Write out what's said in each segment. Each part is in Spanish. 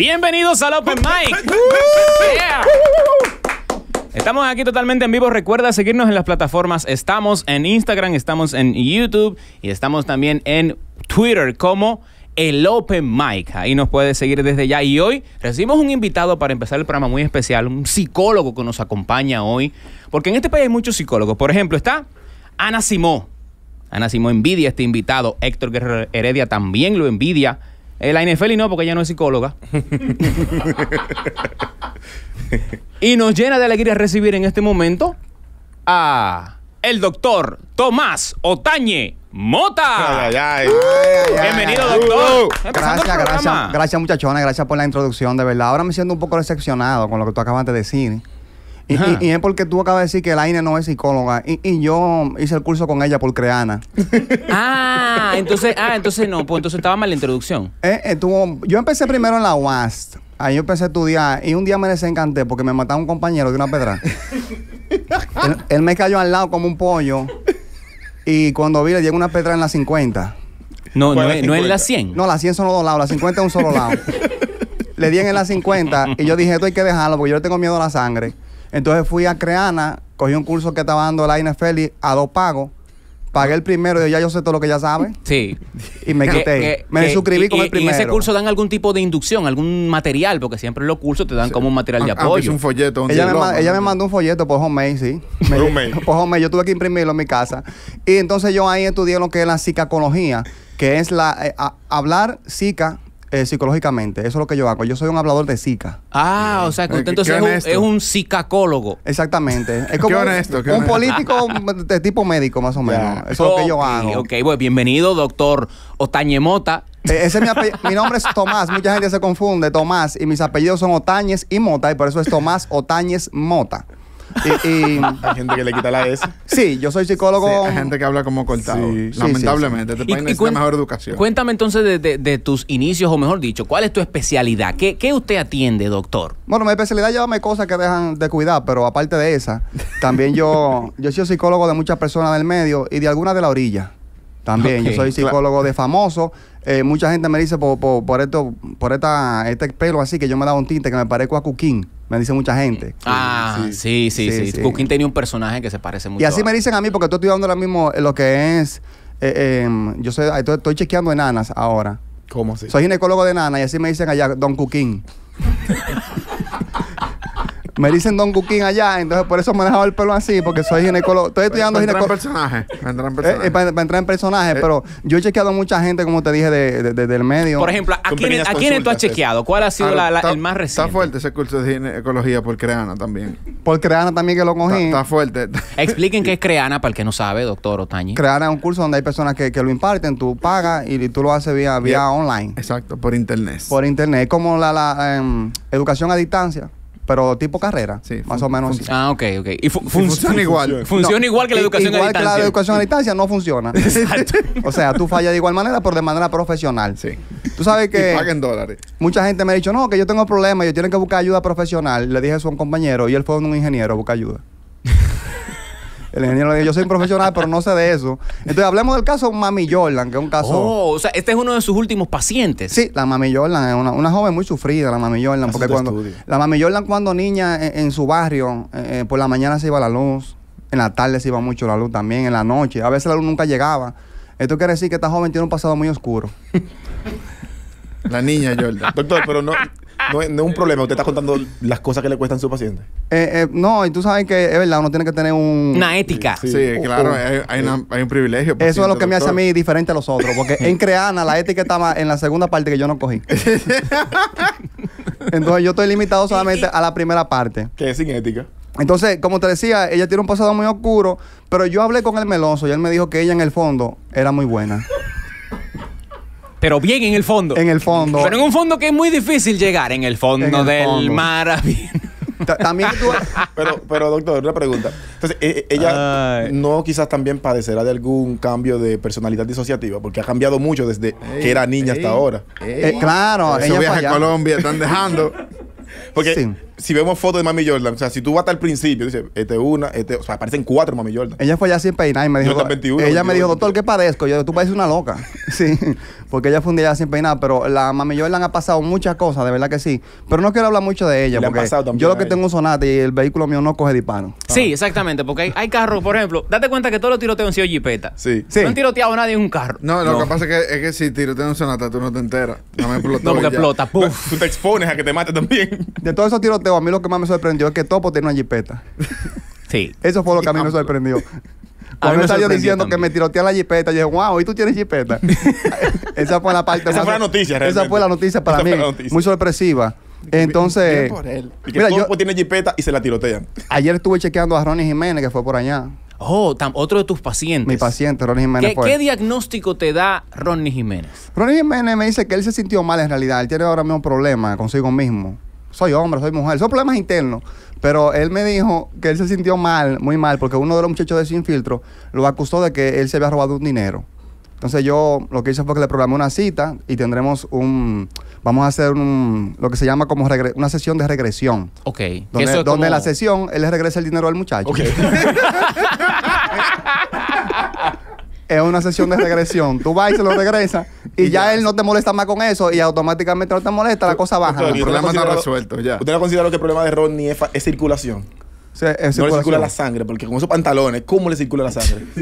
Bienvenidos al Open Mic. Yeah. Estamos aquí totalmente en vivo. Recuerda seguirnos en las plataformas. Estamos en Instagram, estamos en YouTube y estamos también en Twitter como el Open Mic. Ahí nos puedes seguir desde ya. Y hoy recibimos un invitado para empezar el programa muy especial, un psicólogo que nos acompaña hoy. Porque en este país hay muchos psicólogos. Por ejemplo, está Ana Simó. Ana Simó envidia a este invitado. Héctor Guerrero Heredia también lo envidia. El Ainefeli no, porque ella no es psicóloga. y nos llena de alegría recibir en este momento a el doctor Tomás Otañe Mota. Ay, ay, Bienvenido, ay, ay. doctor. Uh, el Gracias, gracias, gracias muchachones, gracias por la introducción, de verdad. Ahora me siento un poco decepcionado con lo que tú acabas de decir. Y, Ajá. y- y es porque tú acabas de decir que Laine no es psicóloga y, y yo hice el curso con ella por Creana. Ah, entonces, ah, entonces no, pues entonces estaba mal la introducción. Eh, eh, tuvo- yo empecé primero en la UAST. Ahí yo empecé a estudiar y un día me desencanté porque me mataba un compañero de una pedra. él, él me cayó al lado como un pollo y cuando vi le llegó una pedra en la 50. No, no, ¿Cuál es, no es la 50? 100. No, las 100 son los dos lados, las 50 es un solo lado. le di en la 50 y yo dije, esto hay que dejarlo porque yo le tengo miedo a la sangre. Entonces fui a Creana, cogí un curso que estaba dando la Feli a dos pagos. Pagué el primero y ya yo sé todo lo que ya sabe. Sí. Y me quité. que- me que- suscribí y- con y- el y primero. en ese curso dan algún tipo de inducción, algún material, porque siempre en los cursos te dan como un material de Aunque es apoyo. un folleto. un Ella me, diploma, ma- ella me ¿no? mandó un folleto por homemade, sí. Me- Por homemade. Por homemade. Yo tuve que imprimirlo en mi casa. Y entonces yo ahí estudié lo que es la psicacología, que es la eh, a- hablar psica eh, psicológicamente. Eso es lo que yo hago. Yo soy un hablador de psica. Ah, o sea, que Eh, usted entonces es un, es un psicacólogo. Exactamente. Es como un- honesto, qué un honesto. político de tipo médico, más o menos. Eso es lo que yo hago. Ok, pues bienvenido, doctor Otañemota. Eh, ese es mi, mi nombre es Tomás. Mucha gente se confunde, Tomás. Y mis apellidos son Otañez y Mota. Y por eso es Tomás Otañez Mota. Y, y- Hay gente que le quita la S. sí, yo soy psicólogo. Sí, hay gente que habla como cortado. Sí, sí, Lamentablemente. Este país necesita cuen- mejor educación. Cuéntame entonces de, de- de tus inicios, o mejor dicho, ¿cuál es tu especialidad? ¿Qué, qué usted atiende, doctor? Bueno, mi especialidad llévame cosas que dejan de cuidar, pero aparte de esa, también yo, yo soy psicólogo de muchas personas del medio y de algunas de la orilla. También, yo soy psicólogo de famosos. Eh, mucha gente me dice por, por, por esto, por esta, este pelo así que yo me he dado un tinte que me parezco a Cuquín. Me dice mucha gente. ah, sí, sí, sí. Sí, sí. sí. Cuquín tenía un personaje que se parece mucho Y así a- me dicen a mí porque estoy estudiando ahora mismo lo que es. eh, eh, yo soy, estoy, estoy chequeando enanas ahora. ¿Cómo así? Soy ginecólogo de nana y así me dicen allá Don Cuquín. me dicen Don Cuquín allá, entonces por eso me he dejado el pelo así, porque soy ginecólogo. Estoy estudiando Para entrar en ginecología. personaje. Para entrar en Eh, personaje. eh, para, para entrar en personaje, Eh. pero yo he chequeado mucha gente, como te dije, de, de- de- del medio. Por ejemplo, ¿a pequeñas a quiénes tú has chequeado? ¿Cuál ha sido la- la- está- el más reciente? Está fuerte ese curso de ginecología por Creana también. por Creana también que lo cogí. está fuerte. Expliquen qué es Creana para el que no sabe, doctor Otañi. Creana es un curso donde hay personas que, que lo imparten, tú pagas y, tú lo haces vía, vía online. Exacto, por internet. Por internet, como la, la, em, educación a distancia, pero tipo carrera, Sí, más o menos. así. Ah, ok, ok. Y fu- Y fun- funciona igual. Funciona No, igual que la educación igual a que distancia. la educación a distancia no funciona. Exacto. o sea, tú fallas de igual manera, pero de manera profesional. Sí. Tú sabes Y que paguen dólares. mucha gente me ha dicho, no, que yo tengo problemas, yo tienen que buscar ayuda profesional. Le dije eso a un compañero y él fue un ingeniero a buscar ayuda. El ingeniero le dijo, yo soy un profesional, pero no sé de eso. Entonces, hablemos del caso Mami Jordan, que es un caso... Oh, o sea, este es uno de sus últimos pacientes. Sí, la Mami Jordan es una, una joven muy sufrida, la Mami Jordan, porque cuando estudio. la Mami Jordan cuando niña en, en su barrio, eh, eh, por la mañana se iba la luz, en la tarde se iba mucho la luz también, en la noche, a veces la luz nunca llegaba. Esto quiere decir que esta joven tiene un pasado muy oscuro. La niña Jordan. Doctor, pero no, no, es, no es un problema. Usted está contando las cosas que le cuestan a su paciente. Eh, eh, no, y tú sabes que es verdad, uno tiene que tener un... Una ética. Sí, Sí. claro, Uh, hay, hay una- hay un privilegio. Eso es lo que me hace a mí diferente a los otros, porque en Creana la ética estaba en la segunda parte que yo no cogí. Entonces yo estoy limitado solamente a la primera parte. Que es sin ética. Entonces, como te decía, ella tiene un pasado muy oscuro, pero yo hablé con el meloso y él me dijo que ella en el fondo era muy buena. Pero bien en el fondo. En el fondo. Pero en un fondo que es muy difícil llegar. En el fondo En el del fondo. mar. Ta- También tú... Pero, pero doctor, una pregunta. Entonces, eh, eh, ella Ay. no quizás también padecerá de algún cambio de personalidad disociativa, porque ha cambiado mucho desde que era niña hasta ahora. ey. Eh, claro, ella viajes a. Colombia están dejando. Porque Sí. si vemos fotos de Mami Jordan, o sea, si tú vas hasta el principio, dices, este una, este, o sea, aparecen cuatro Mami Jordan. Ella fue allá sin peinar y me dijo... Jordan 21, ella me 22, dijo, doctor, ¿qué padezco? Yo, tú pareces una loca. Sí, porque ella fue un día sin peinar, pero la mami Jordan ha pasado muchas cosas, de verdad que sí. Pero no quiero hablar mucho de ella, Le porque yo lo a que tengo un sonate y el vehículo mío no coge disparo. Sí, exactamente, porque hay, hay carros, por ejemplo, date cuenta que todos los tiroteos han sido jipeta. Sí. Sí. No han tiroteado a nadie en un carro. No, lo No. que pasa es que, es que si tiroteas un sonata, tú no te enteras. No me explotó. No, porque ya. explota, puf. Tú te expones a que te mate también. De todos esos tiroteos, a mí lo que más me sorprendió es que Topo tiene una jipeta. Sí. Eso fue lo que a mí me sorprendió. A mí Cuando me estaba yo diciendo que me tirotean la jipeta, yo dije, wow, ¿y tú tienes jipeta? esa fue la parte Esa más- fue la noticia, Esa realmente. fue la noticia para Esa mí. fue la noticia. Muy sorpresiva. Entonces, Bien por él. Y que Mira, yo- pues tiene jipeta y se la tirotean. ayer estuve chequeando a Ronnie Jiménez, que fue por allá. Oh, tam- otro de tus pacientes. Mi paciente, Ronnie Jiménez ¿Qué, fue. qué diagnóstico te da Ronnie Jiménez? Ronnie Jiménez me dice que él se sintió mal en realidad. Él tiene ahora mismo problemas consigo mismo. Soy hombre, soy mujer. Son problemas internos. Pero él me dijo que él se sintió mal, muy mal, porque uno de los muchachos de Sin Filtro lo acusó de que él se había robado un dinero. Entonces yo lo que hice fue que le programé una cita y tendremos un... Vamos a hacer un, lo que se llama como regre- una sesión de regresión. Ok. Donde, donde como- la sesión él le regresa el dinero al muchacho. Ok. es una sesión de regresión. Tú vas y se lo regresas y ya él no te molesta más con eso y automáticamente no te molesta, la cosa baja. El ¿y usted no problema está resuelto ya. ¿Usted no considera que el problema de Rodney es, es circulación? Sea, No le circula la sangre, porque con esos pantalones, ¿cómo le circula la sangre?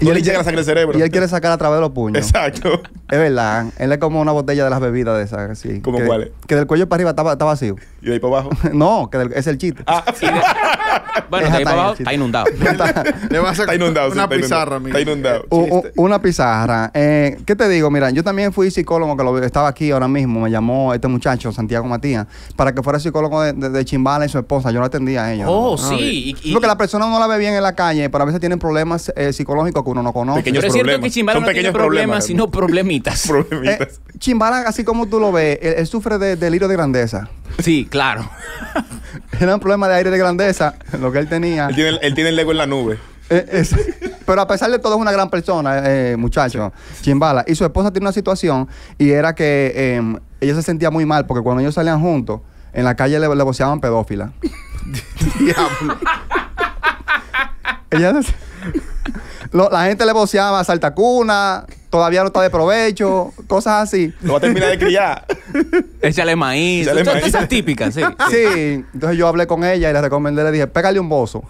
Y no él le llega la sangre al cerebro. Y él quiere sacar a través de los puños. Exacto. Es verdad. Él es como una botella de las bebidas de esas. Así, ¿Cómo que, cuál es? Que del cuello para arriba está, está vacío. Y de ahí para abajo. no, que del- es el chiste. Ah, Bueno, Es de ahí para abajo está inundado. Le vas a está inundado. sí, una está inundado. pizarra. Está inundado. U- u- chiste. una pizarra. Eh, ¿Qué te digo? Mira, yo también fui psicólogo, que lo, estaba aquí ahora mismo. Me llamó este muchacho, Santiago Matías, para que fuera psicólogo de, de- de Chimbala y su esposa. Yo no atendía a ella. Oh, ¿no? sí. Y, y- Porque la persona no la ve bien en la calle, pero a veces tienen problemas eh, psicológicos que uno no conoce. Pequeños pero es cierto que Chimbala Son no tiene pequeños problemas, problemas, sino problemitas. Problemitas. Eh, Chimbala, así como tú lo ves, él, él sufre de delirio de grandeza. Sí, claro. Era un problema de aire de grandeza, lo que él tenía. él, tiene, él tiene el Lego en la nube. Eh, es- pero a pesar de todo es una gran persona, eh, muchacho, Chimbala. Y su esposa tiene una situación y era que eh, ella se sentía muy mal porque cuando ellos salían juntos, en la calle le, le voceaban pedófila. Diablo. Ella se- lo- la gente le voceaba saltacuna, todavía no está de provecho, cosas así. Lo va a terminar de criar. Échale maíz. Échale Todas maíz. esas típicas, sí. Sí, entonces yo hablé con ella y le recomendé, le dije, pégale un bozo.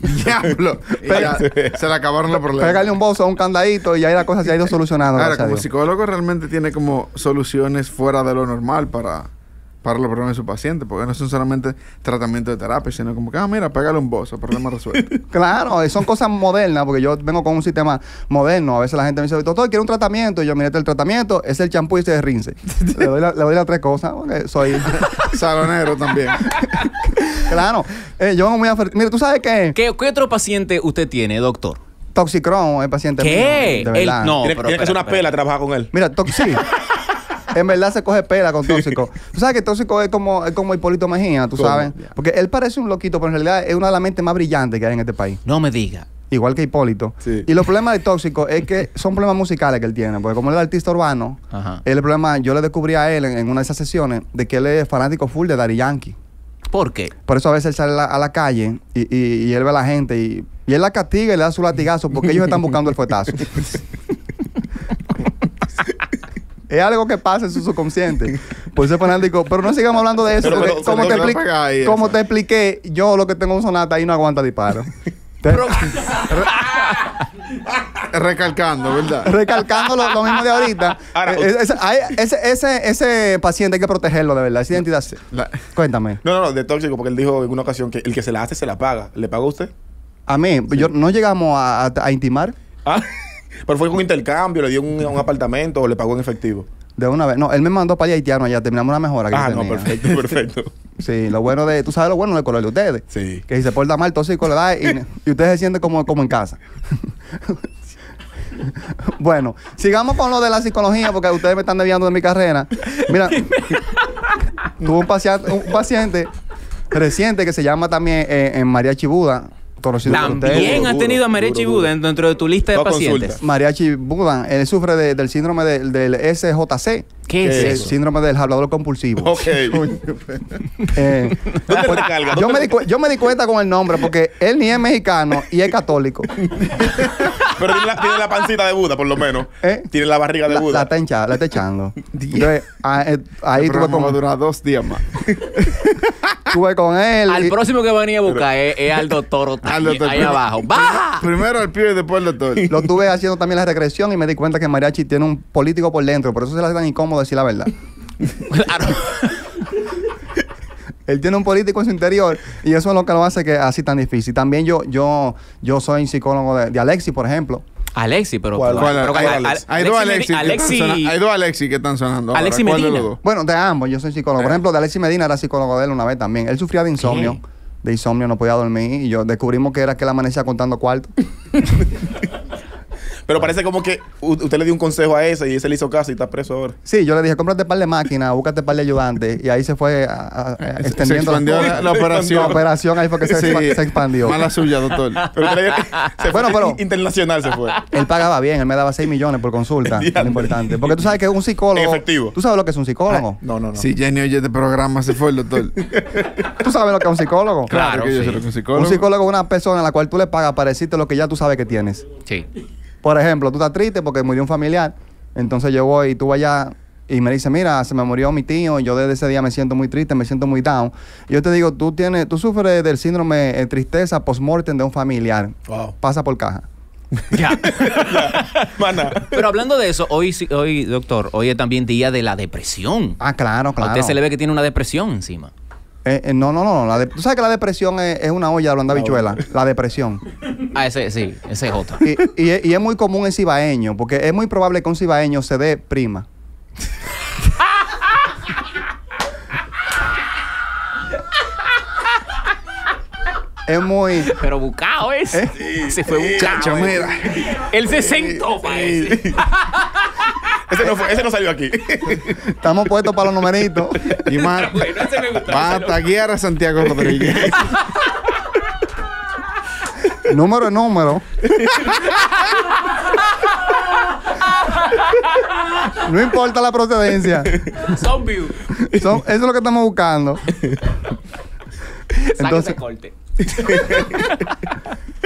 Diablo. Y ya, se le acabaron los problemas. Pégale un bozo a un candadito y ahí la cosa se ha ido solucionando. Ahora, gracias a como Dios. psicólogo realmente tiene como soluciones fuera de lo normal para, para los problemas de su paciente, porque no son solamente tratamiento de terapia, sino como que, ah, mira, pégale un bozo, problema resuelto. Claro, son cosas modernas, porque yo vengo con un sistema moderno. A veces la gente me dice, doctor, quiero un tratamiento. Y yo, mire, el tratamiento es el champú y este de rinse. le, doy la- le doy las tres cosas, porque soy... Salonero también. claro, eh, yo vengo muy afer- Mire, ¿tú sabes qué? ¿Qué, qué otro paciente usted tiene, doctor? Toxicron es paciente ¿Qué? mío, de Él- verdad. no. tiene pero tiene que hacer espera, una pela trabajar con él. Mira, tox- sí. En verdad se coge pela con tóxico. Tú sabes que tóxico es como, es como Hipólito Mejía, tú ¿Cómo? sabes. Porque él parece un loquito, pero en realidad es una de las mentes más brillantes que hay en este país. No me diga. Igual que Hipólito. Sí. Y los problemas de tóxico es que son problemas musicales que él tiene. Porque como él es artista urbano, Ajá. el problema, yo le descubrí a él en, en una de esas sesiones de que él es fanático full de Daddy Yankee. ¿Por qué? Por eso a veces él sale a la, a la calle y, y- y él ve a la gente y, y él la castiga y le da su latigazo porque ellos están buscando el fuetazo. es algo que pasa en su subconsciente. Por eso es fanático. Pero no sigamos hablando de eso. Pero, porque pero, como, te expli- ahí, como te expliqué, yo lo que tengo un sonata ahí no aguanta disparo. Recalcando, ¿verdad? recalcando lo, lo mismo de ahorita. Ahora, Eh, ese, hay- ese, ese, ese paciente hay que protegerlo de verdad. Esa identidad. La- Cuéntame. No, no, no, de tóxico, porque él dijo en una ocasión que el que se la hace se la paga. ¿Le pagó usted? A mí, yo, no llegamos a, a- a intimar Ah, pero fue con intercambio, le dio un, un apartamento o le pagó en efectivo. de una vez. No, él me mandó para allá haitiano allá. Terminamos una mejora que Ah, yo no, tenía. perfecto, perfecto. Sí, lo bueno de... Tú sabes lo bueno del color de ustedes. Sí. Que si se porta mal, tóxico le da y, y ustedes se sienten como, como en casa. bueno, sigamos con lo de la psicología porque ustedes me están desviando de mi carrera. Mira, tuve un paciente, un paciente reciente que se llama también eh, en Mariachi Buda, conocido por ustedes. También has tenido a Mariachi duro, Buda dentro de tu lista de pacientes. Mariachi Buda, él sufre de- del síndrome de- del SJC. ¿Qué es ¿Qué eso? Síndrome del hablador compulsivo. Ok. Eh, ¿Dónde pues, recarga? yo, ¿Dónde me di, cu- yo me di cuenta con el nombre porque él ni es mexicano y es católico. Pero tiene la, tiene la pancita de Buda, por lo menos. ¿Eh? Tiene la barriga de La, Buda. la está hinchada, la está echando. Entonces, ah, eh, ahí El tuve a con, durar dos días más. tuve con él. Al y- próximo que venía a buscar es, es al doctor Otañez, Al doctor. ahí abajo. ¡Baja! Primero al pibe y después al doctor. Lo tuve haciendo también la regresión y me di cuenta que Mariachi tiene un político por dentro, por eso se le hace tan incómodo decir la verdad. Claro. Él tiene un político en su interior y eso es lo que lo hace que así tan difícil. También yo, yo, yo soy psicólogo de, de Alexi, por ejemplo. Alexi, pero. ¿Cuál? pero- ¿Cuál? pero- hay, Al- hay dos Alexi Alexi. Alexi. Hay dos Alexi que están sonando. ahora. Alexi ¿Cuál de Medina. los dos? Bueno, de ambos, yo soy psicólogo. Por ejemplo, de Alexi Medina era psicólogo de él una vez también. Él sufría de insomnio. De insomnio, no podía dormir. Y yo descubrimos que era que él amanecía contando cuartos. Pero parece como que usted le dio un consejo a ese y ese le hizo caso y está preso ahora. Sí, yo le dije, cómprate par de máquinas, búscate par de ayudantes. Y ahí se fue a- a- a- Se extendiendo expandió la, la operación. La operación ahí fue que se, Sí. expa- se expandió. Mala suya, doctor. Pero se Bueno, fue pero- internacional se fue. Él pagaba bien, él me daba 6 millones por consulta. Es importante. Porque tú sabes que un psicólogo. Efectivo. Tú sabes lo que es un psicólogo. No, no, no. Si Jenny oye este programa, se fue el doctor. Tú sabes lo que es un psicólogo. Claro, que yo sí. sé lo que es un psicólogo. Un psicólogo es una persona a la cual tú le pagas para decirte lo que ya tú sabes que tienes. Sí. Por ejemplo, tú estás triste porque murió un familiar. Entonces yo voy y tú vayas y me dices, mira, se me murió mi tío y yo desde ese día me siento muy triste, me siento muy down. Yo te digo, tú tienes, tú sufres del síndrome de tristeza post-mortem de un familiar. Wow. Pasa por caja. Ya. Mana. Pero hablando de eso, hoy, sí- hoy, doctor, hoy es también día de la depresión. Ah, claro, A claro. usted se le ve que tiene una depresión encima. Eh, eh, no, no, no. la de- tú sabes que la depresión es, es una olla de blanda bichuela. La depresión. Ah, ese sí, ese es otra. Y, y es- y es muy común en cibaeño, porque es muy probable que un cibaeño se dé prima. es muy. Pero bucao es. ¿Eh? Se fue bucao. Chacho, ese. mira. Él se sentó, parece. Ese no, fue- ese no salió aquí. Estamos puestos para los numeritos. Y más, Bueno, ese me gustó, va a ese taguear a Santiago Rodríguez. número es número. no importa la procedencia. Zombie. Son- eso es lo que estamos buscando. Entonces, Entonces- corte.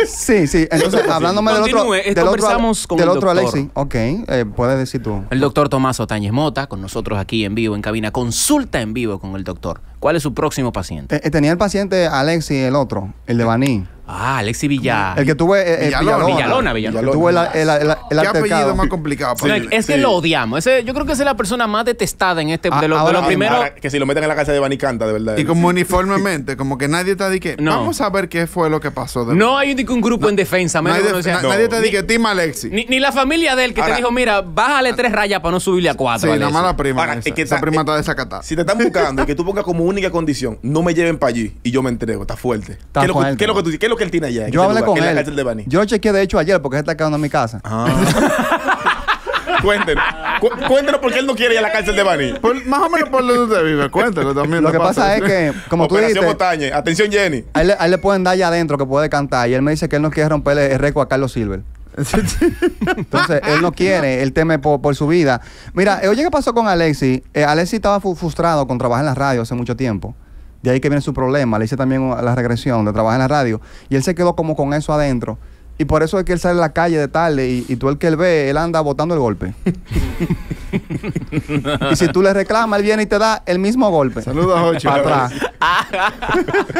Sí, sí. Entonces, hablándome del otro. Continúe, Del otro, conversamos con del el otro doctor. Alexi. Ok, eh, puedes decir tú. El doctor Tomás Otañez Mota, con nosotros aquí en vivo, en cabina. Consulta en vivo con el doctor. ¿Cuál es su próximo paciente? Eh, eh, tenía el paciente Alexi, el otro, el de Baní. Ah, Alexi Villar. El que tuve. eh, eh, Villalona. Villalona, Villalona. Que tuvo el, el, el, el ¿Qué apellido más complicado? No, para es- es que sí. lo odiamos. Ese, yo creo que esa es la persona más detestada en este. Ah, de, lo- de los primeros. Que si lo meten en la cárcel de Banicanta, de verdad. Y como uniformemente, como que nadie te dice, No. vamos a ver qué fue lo que pasó. de- No hay un, un grupo en defensa. menos nadie, decía- na- no. nadie te dice, Tim Alexi. Ni, ni la familia de él que Ahora- te dijo, mira, bájale tres rayas para no subirle a sí, cuatro. nada Alexi. más la prima. Ahora, esa. es que Esa está- prima está desacatada. Si te están buscando y que tú pongas como única condición, no me lleven para allí y yo me entrego, está fuerte. ¿Qué, es lo que, tú- que él tiene allá? Yo hablé lugar, con en la él. cárcel de Bani? Yo lo chequeé de hecho ayer porque él está quedando en mi casa. Ah. Cuéntenos. Cu- cuéntenos por qué él no quiere ir a la cárcel de Bani. Por- más o menos por donde usted vive, cuéntalo también. Lo ¿qué que pasa es que, como tú Operación dijiste, Botañe. Atención, Jenny. a él, le- a él le pueden dar allá adentro que puede cantar. Y él me dice que él no quiere romperle el récord a Carlos Silver. Entonces, él no quiere, él teme por, por su vida. Mira, eh, oye, ¿qué pasó con Alexi? Eh, Alexi estaba fu- frustrado con trabajar en la radio hace mucho tiempo. De ahí que viene su problema. Le hice también la regresión de trabajar en la radio. Y él se quedó como con eso adentro. Y por eso es que él sale a la calle de tarde y, y tú el que él ve, él anda botando el golpe. y si tú le reclamas, él viene y te da el mismo golpe. Saludos a Ocho. Para atrás.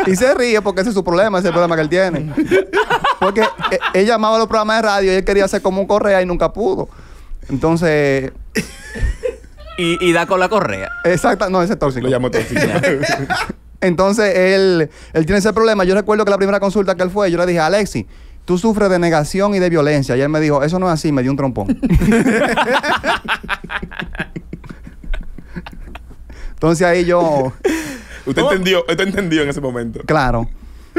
y se ríe porque ese es su problema, ese es el problema que él tiene. Porque eh, él llamaba a los programas de radio y él quería ser como un correa y nunca pudo. Entonces, Y, y da con la correa. exacta, no, ese es tóxico. Lo llamo tóxico. Entonces, él, él tiene ese problema. Yo recuerdo que la primera consulta que él fue, yo le dije, Alexi, tú sufres de negación y de violencia. Y él me dijo, eso no es así, me dio un trompón. Entonces ahí yo, Usted entendió, usted entendió en ese momento. claro,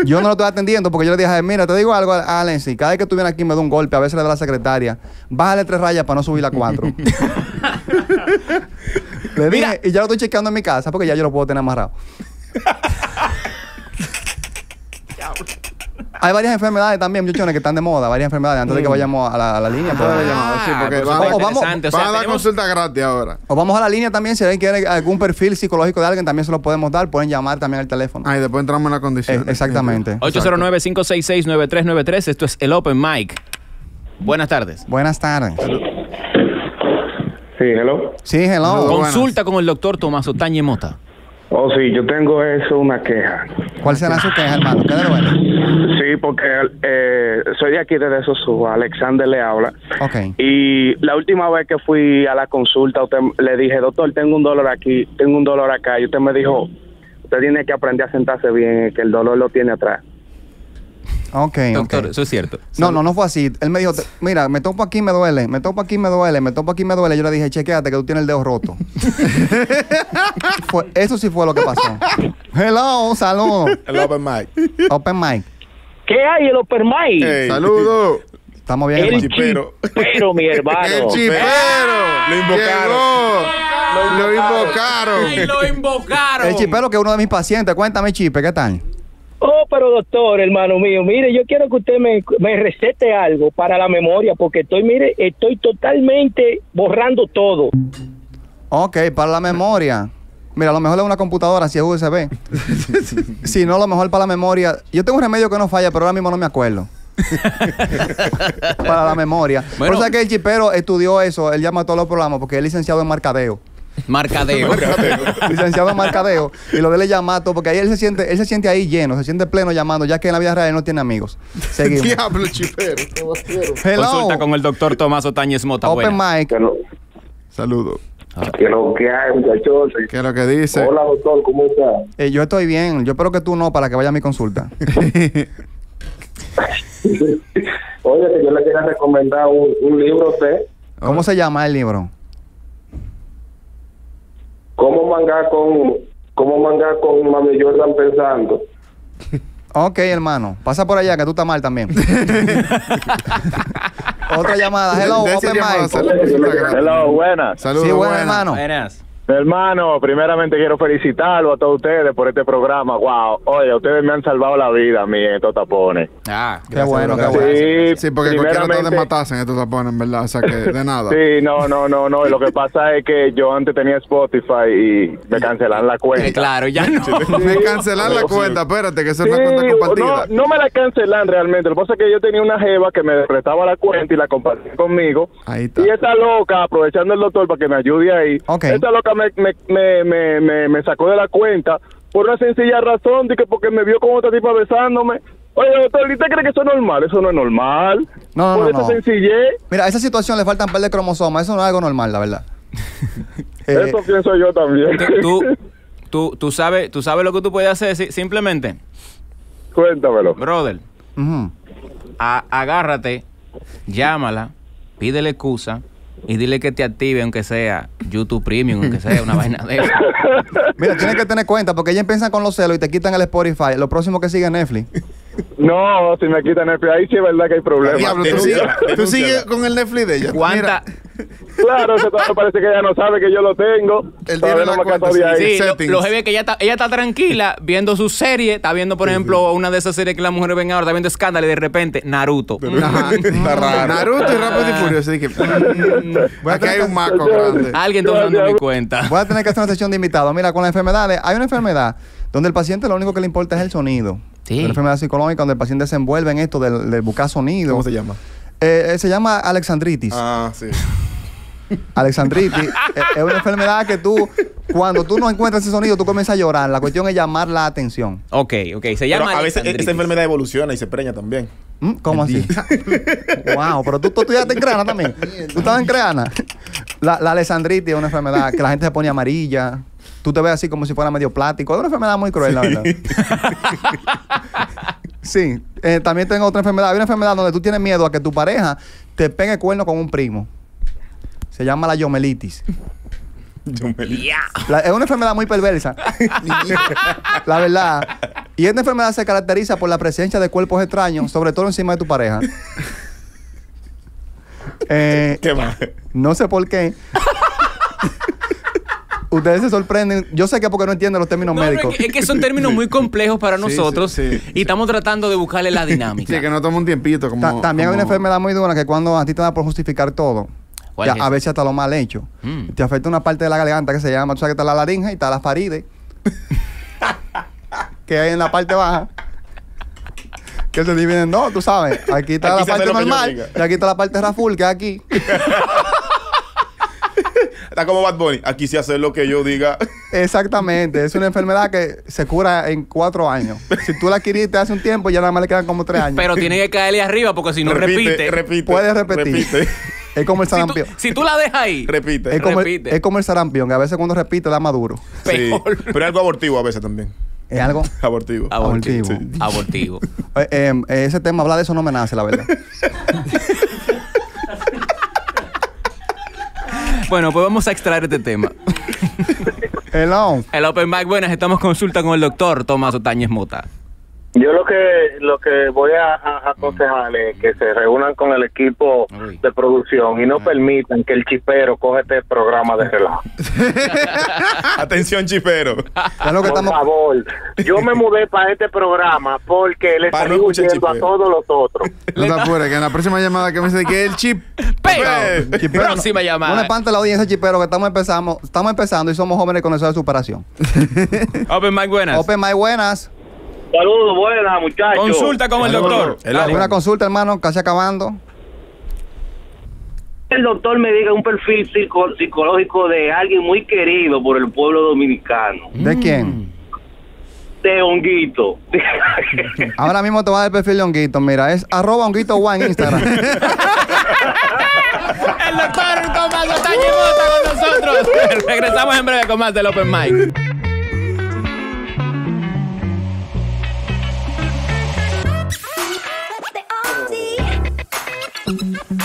yo no lo estoy atendiendo porque yo le dije, a él, mira, te digo algo, Alexi, cada vez que tú vienes aquí me da un golpe, a veces le da la secretaria, bájale tres rayas para no subir a cuatro. le dije, Mira. y ya lo estoy chequeando en mi casa porque ya yo lo puedo tener amarrado. Hay varias enfermedades también, muchachones, que están de moda, varias enfermedades, antes de que vayamos a la, a la línea. pues. Llamadas, sí, porque pues van- vamos- interesante. O sea, Van a dar tenemos- consulta gratis ahora. O vamos a la línea también, si alguien quiere algún perfil psicológico de alguien, también se lo podemos dar, pueden llamar también al teléfono. Ah, y después entramos en la condición. Eh, exactamente. 809-566-9393. Esto es el Open Mic. Buenas tardes. Buenas tardes. Sí, hello. Sí, hello. Hello. Consulta con el doctor Tomás Otañe Mota. Oh, sí, yo tengo eso, una queja. ¿Cuál será su queja, hermano? ¿Qué le duele? Sí, porque eh, soy de aquí de Sosúa, Alexander le habla. Ok. Y la última vez que fui a la consulta, usted le dije, doctor, tengo un dolor aquí, tengo un dolor acá. Y usted me dijo, usted tiene que aprender a sentarse bien, que el dolor lo tiene atrás. Ok, Doctor, ok. eso es cierto. No, no, no fue así. Él me dijo, mira, me topo aquí, me duele, me topo aquí, me duele, me topo aquí, me duele. Yo le dije, chequéate que tú tienes el dedo roto. Fue- eso sí fue lo que pasó. Hello, saludos. El open mic. Open mic. ¿Qué hay el Open Mic? Saludos. Estamos bien, El hermano. chipero. chipero, mi hermano. El chipero. Lo invocaron. Lo invocaron. ¡Ay, lo invocaron! El chipero que es uno de mis pacientes. Cuéntame, chipe, ¿qué tal? Oh, pero doctor, hermano mío, mire, yo quiero que usted me, me recete algo para la memoria, porque estoy, mire, estoy totalmente borrando todo. Ok, para la memoria. Mira, a lo mejor es una computadora si es USB. si no, a lo mejor para la memoria. Yo tengo un remedio que no falla, pero ahora mismo no me acuerdo. para la memoria. Bueno. Por eso es que el chipero estudió eso. Él llama a todos los programas porque es licenciado en mercadeo. Marcadeo. licenciado en mercadeo. Y lo de él es llamar todo, porque ahí él se siente, él se siente ahí lleno, se siente pleno llamando, ya que en la vida real él no tiene amigos. Seguimos. Diablo, chipero. Hello. Consulta con el doctor Tomás Otañez Mota. Open Buena. mic. Saludos. que, lo que hay, muchachos. ¿Qué es lo que dice? Hola, doctor, ¿cómo está? Eh, yo estoy bien. Yo espero que tú no para que vaya a mi consulta. Oye, que yo le quería recomendar un, un libro a usted. ¿Cómo se llama el libro? ¿Cómo mangar con, cómo mangar con Mami Jordan pensando? Ok, hermano. Pasa por allá, que tú estás mal también. Otra llamada. Hello, open. Hello, buenas. Saludos, Sí, bueno, buenas. hermano. Buenas. Hermano, primeramente quiero felicitarlo a todos ustedes por este programa. Wow, oye, ustedes me han salvado la vida a mí en estos tapones. Ah, Qué bueno, qué bueno. Sí, Sí, porque cualquiera te matasen estos tapones, en verdad. O sea que de nada. Sí, no, no, no, no. Lo que pasa es que yo antes tenía Spotify y me cancelaron la eh, cuenta. claro, ya no. Me cancelar la cuenta, espérate, que esa es Sí, una cuenta no, compartida. no me la cancelan realmente. Lo que pasa es que yo tenía una jeva que me prestaba la cuenta y la compartía conmigo. Ahí está. Y esta loca, aprovechando el doctor para que me ayude ahí, Ok. esta loca me, me, me, me, me, me sacó de la cuenta por una sencilla razón, de que porque me vio con otra tipa besándome. Oye, doctor, ¿y ¿usted cree que eso es normal? Eso no es normal. No, no, por no, esa no. sencillez, Mira, a esa situación le faltan un par de cromosomas. Eso no es algo normal, la verdad. Eh, eso pienso yo también. Tú, tú, tú, sabes, tú sabes lo que tú puedes hacer. Si- simplemente, Cuéntamelo. brother, a- agárrate, llámala, pídele excusa y dile que te active, aunque sea YouTube Premium, aunque sea una vaina de eso. Mira, tienes que tener cuenta porque ellos empiezan con los celos y te quitan el Spotify. Lo próximo que sigue es Netflix. No, si me quitan el ahí sí es verdad que hay problemas. Diablo, tú sigues con el Netflix de ella. ¿Cuánta? Claro, eso parece que ella no sabe que yo lo tengo. Él Todavía tiene no la me cuenta, de sí, ahí. Sí, lo, lo heavy es que ella está, ella está tranquila viendo su serie, está viendo, por ejemplo, una de esas series que las mujeres ven ahora, está viendo escándalo y de repente, Naruto. Ajá. Está raro. Naruto y Rápido y Furioso. A aquí hay un maco grande. Alguien está usando mi cuenta. Voy a tener que hacer una sesión de invitados. Mira, con las enfermedades, hay una enfermedad donde el paciente lo único que le importa es el sonido. Sí. Una enfermedad psicológica donde el paciente se envuelve en esto del, del buscar sonido. ¿Cómo se llama? Eh, eh, se llama alexandritis. Ah, sí. Alexandritis eh, es una enfermedad que tú, cuando tú no encuentras ese sonido, tú comienzas a llorar. La cuestión es llamar la atención. Ok, ok. Se Pero llama a veces Alexandritis. esta enfermedad evoluciona y se preña también. ¿Mm? ¿Cómo así? wow, pero tú, tú estudiaste en Creana también. ¿Tú estabas en Creana? La, la alexandritis es una enfermedad que la gente se pone amarilla. Tú te ves así como si fuera medio plático. Es una enfermedad muy cruel, la verdad. Sí. Eh, también tengo otra enfermedad. Hay una enfermedad donde tú tienes miedo a que tu pareja te pegue cuerno con un primo. Se llama la yomelitis. Yo me li- La- es una enfermedad muy perversa. la verdad. Y esta enfermedad se caracteriza por la presencia de cuerpos extraños, sobre todo encima de tu pareja. Eh, ¿Qué más? no sé por qué. Ustedes se sorprenden. Yo sé que porque no entienden los términos No, no, médicos. es, que, es que son términos muy complejos para Sí, nosotros sí, sí, y estamos tratando de buscarle la dinámica. Sí, que no toma un tiempito. Como, Ta- también hay una como- enfermedad muy dura que cuando a ti te da por justificar todo, ¿Cuál ya, es a veces hasta lo mal hecho, Mm. te afecta una parte de la garganta que se llama, tú sabes que está la laringe y está la faride, que hay en la parte baja. Que se dividen dos, tú sabes. Aquí está Aquí la hace parte normal y aquí está la parte raful, que es aquí. Está como Bad Bunny. Aquí sí hacer lo que yo diga. Exactamente. Es una enfermedad que se cura en cuatro años. Si tú la adquiriste hace un tiempo, ya nada más le quedan como tres años. Pero tiene que caerle arriba porque si no repite. repite. Puedes repetir. Repite. Es como el Si tú, sarampión. si tú la dejas ahí, repite. Es como, el, es como el sarampión, que a veces cuando repite da maduro. Sí. peor. Pero es algo abortivo a veces también. Es algo. Abortivo. abortivo. Abortivo. Abortivo. Eh, eh, ese tema, hablar de eso no me nace, la verdad. Bueno, pues vamos a extraer este tema. Hello. El Open Mic, buenas, estamos consulta con el doctor Tomás Otañez Mota. Yo lo que lo que voy a, a aconsejarles es que se reúnan con el equipo Uy. de producción y no permitan que el chipero coge este programa de relajo. Atención, chipero. Por estamos. favor, yo me mudé para este programa porque le no estoy huyendo a todos los otros. No te apures, que en la próxima llamada que me dice que el chip. Pero, Chipero, próxima no- llamada. No le espante la audiencia, chipero, que estamos empezando, estamos empezando y somos jóvenes con eso de superación. Open Mic, buenas. Open My buenas. Saludos, buenas muchachos. Consulta con el doctor. Una consulta, hermano, casi acabando. El doctor me diga un perfil psico- psicológico de alguien muy querido por el pueblo dominicano, ¿De quién? de Honguito. Ahora mismo te voy a dar el perfil de Honguito. Mira, es arroba Honguito en Instagram. El doctor Tomás Mota con nosotros. Regresamos en breve con más del Open Mic. Mm-hmm.